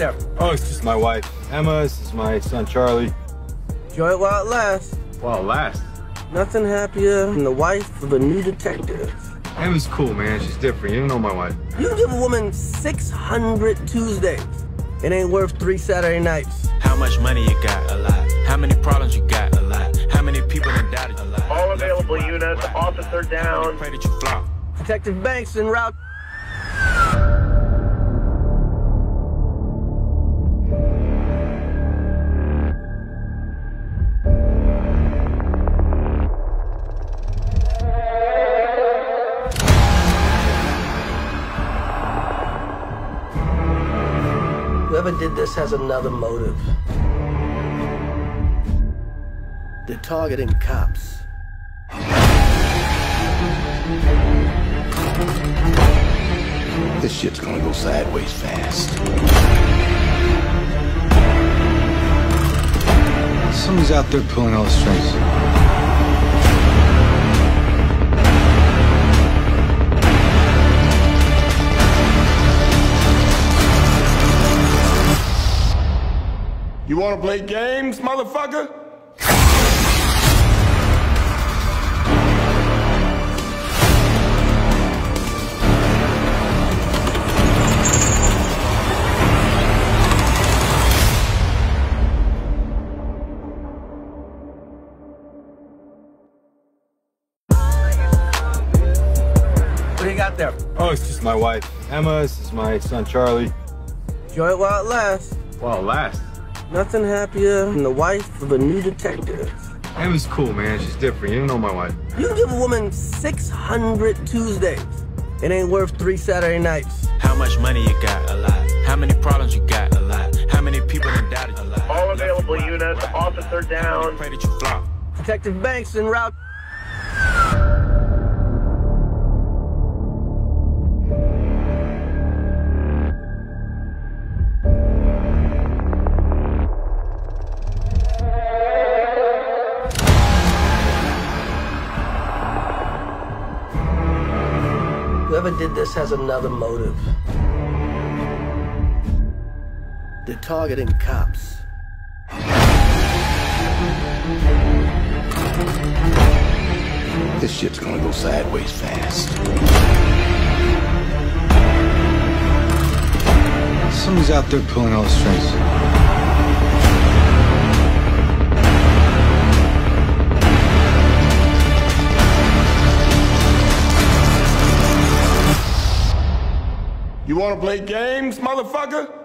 there? Oh, it's just my wife, Emma. This is my son, Charlie. Enjoy it while it lasts. Well, last. Nothing happier than the wife of a new detective. Emma's cool, man. She's different. You don't know my wife. You give a woman 600 Tuesdays. It ain't worth three Saturday nights. How much money you got? A lot. How many problems you got? A lot. How many people that doubted? A lot. All available units, officer down. Pray that you flop. Detective Banks en route. Whoever did this has another motive. They're targeting cops. This shit's gonna go sideways fast. Someone's out there pulling all the strings. You wanna play games, motherfucker? What do you got there? Oh, it's just my wife, Emma. This is my son, Charlie. Enjoy it while it lasts. While it last. Nothing happier than the wife of a new detective. Emma's cool, man. She's different. You don't know my wife. You give a woman 600 Tuesdays. It ain't worth three Saturday nights. How much money you got? A lot. How many problems you got? A lot. How many people that doubted? A lot. All available units, officer down. Pray that you flop. Detective Banks en route. Whoever did this has another motive. They're targeting cops. This shit's gonna go sideways fast. Someone's out there pulling all the strings. You wanna play games, motherfucker?